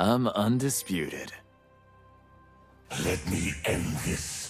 I'm undisputed. Let me end this.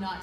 Not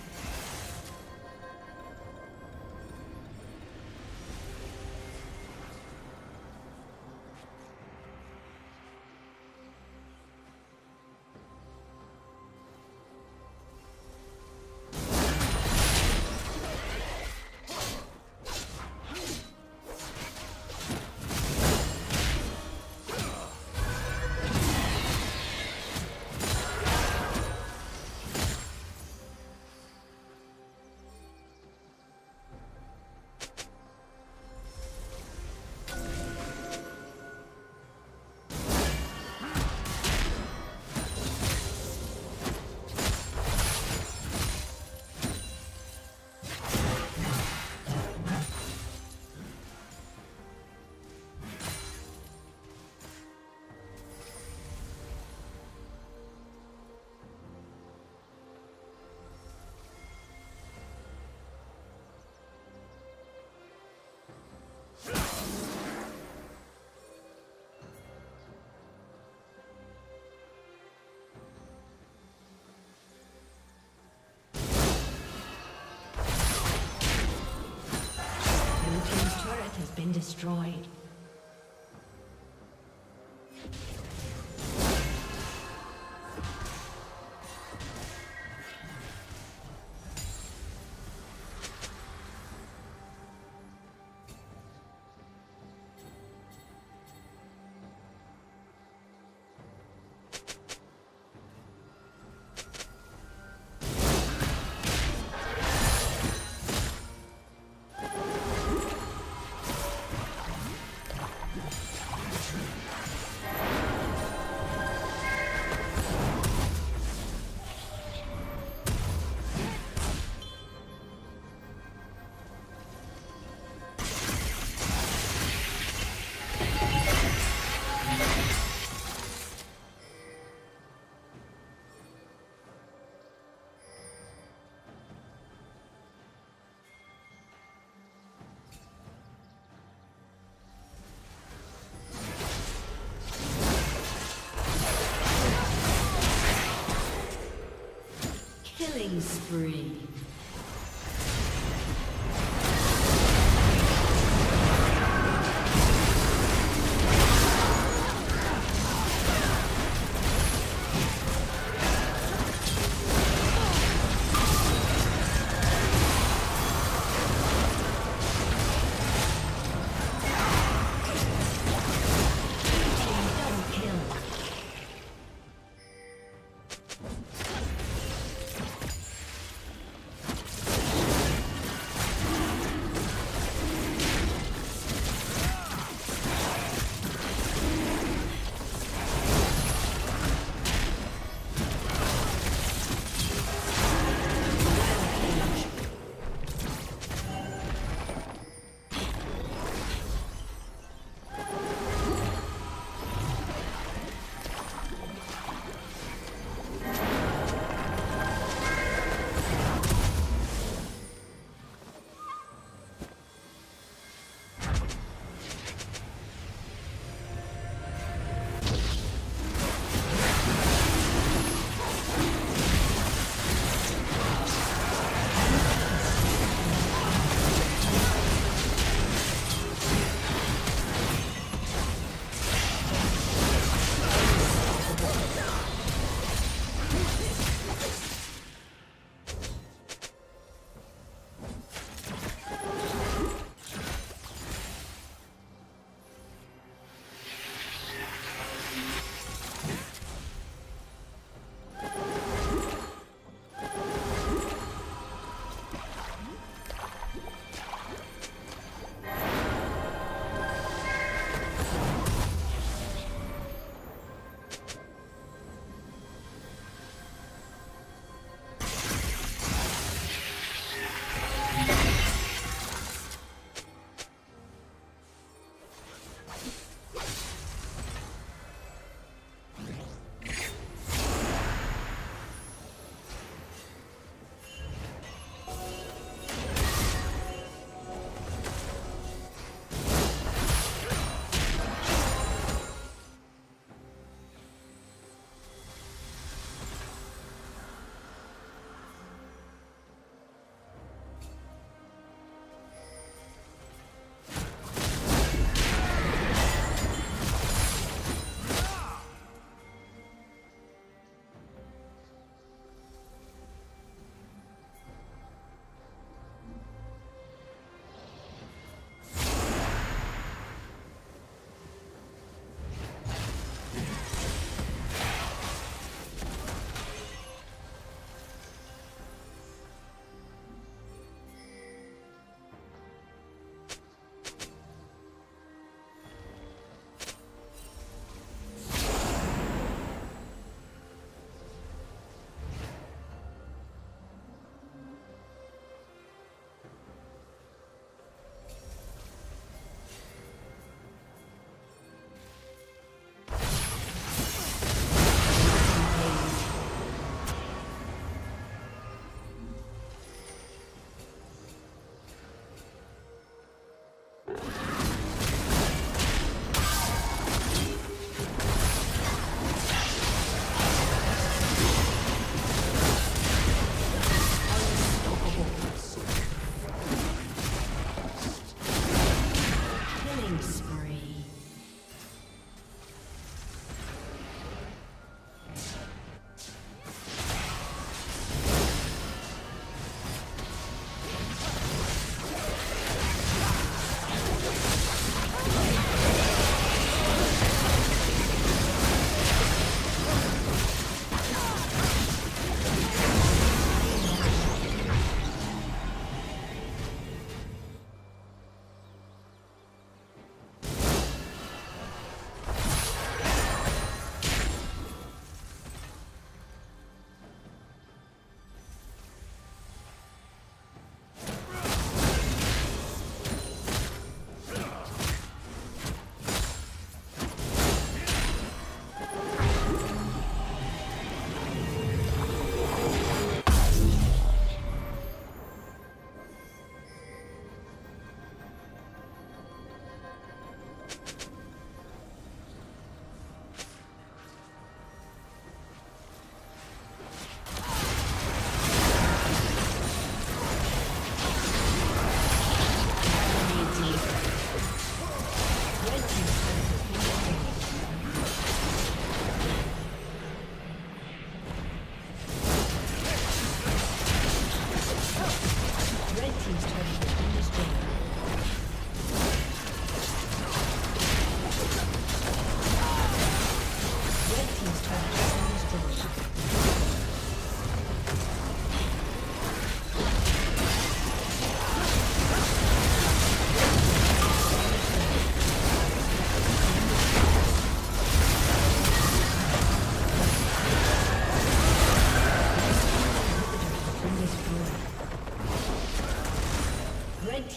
Been destroyed. Killing spree.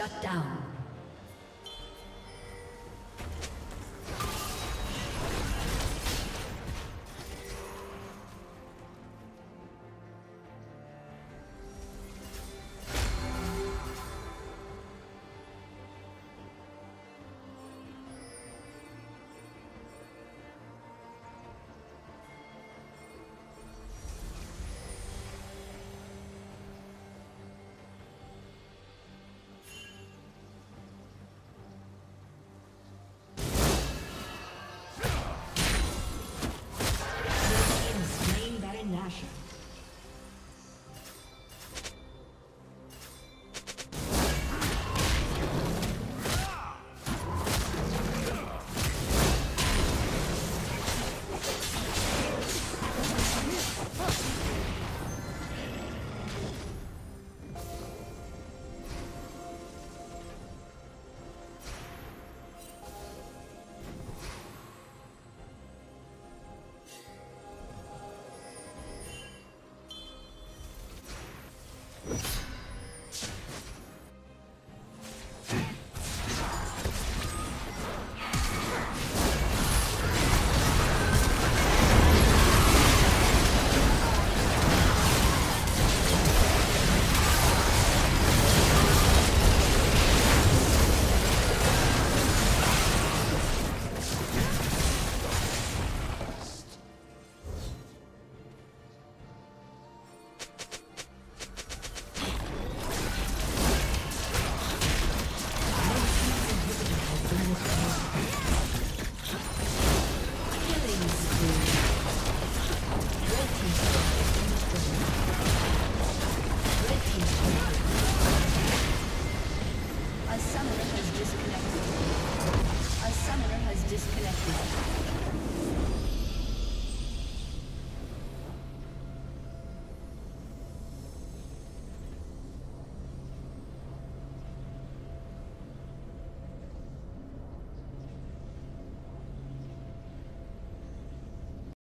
Shut down.